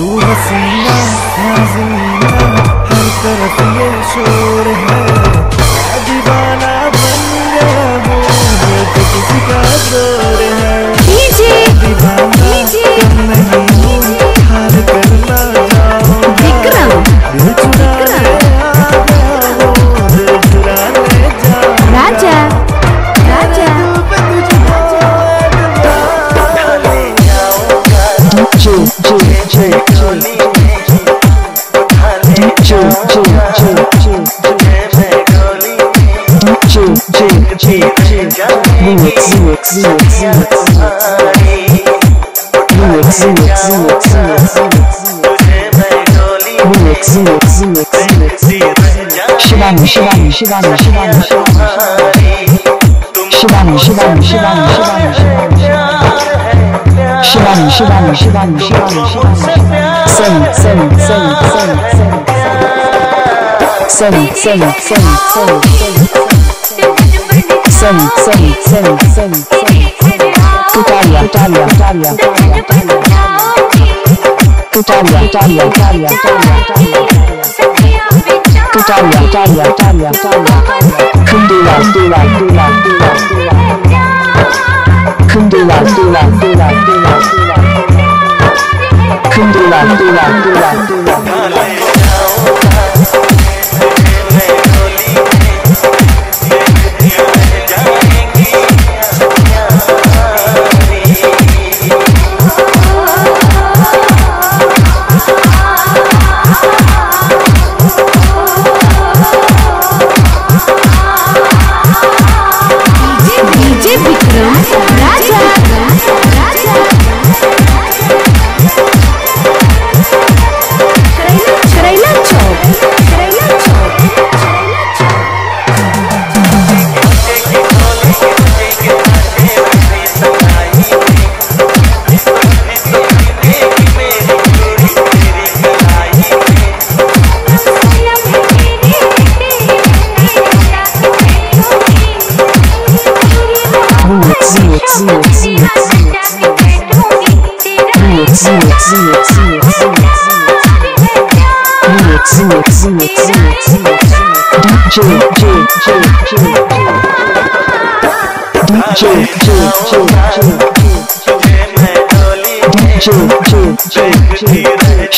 तू हसीना नाजीना हर तरफ़ ये शोर है। शिवानी शिवानी शिवानी शिवानी शिवानी शिवानी शिवानी शिवानी शिवानी शिवानी शिवानी सही सही सही सही सही सही सही सही सही सही सही Italia, Italia, Italia, Italia, Italia, Italia, Italia, Italia, Italia, Kundula, Kundula, Kundula, Kundula, Kundula, Kundula, Kundula, Kundula, Kundula,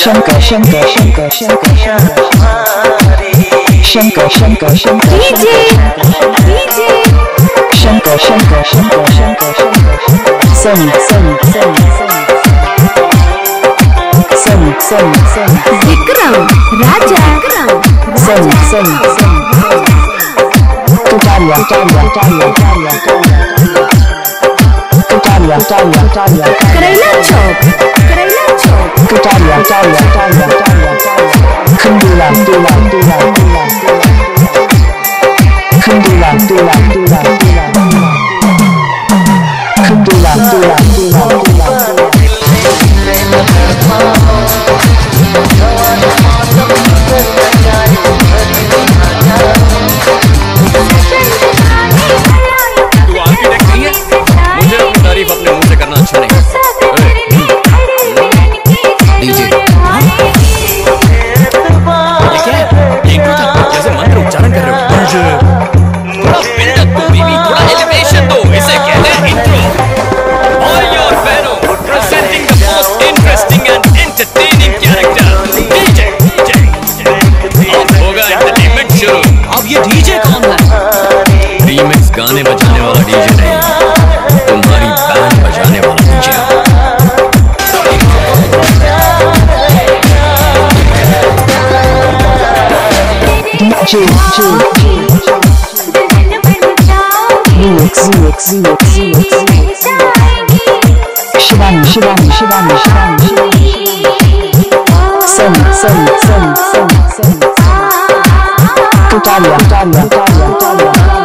Shankar, Shankar, Shankar, Shankar, Shankar, Shankar, Shankar, DJ DJ Shankar, Shankar, Shankar, Shankar, Shankar, Sunny, Sunny, Sunny, Sunny, Sunny, Sunny, Vikram Raja Sunny, Sunny, करैला चौक G G Mix Mix Mix Mix Shivani Shivani Shivani Shivani Sun Sun Sun Sun Sun Tutalia Tutalia Tutalia Tutalia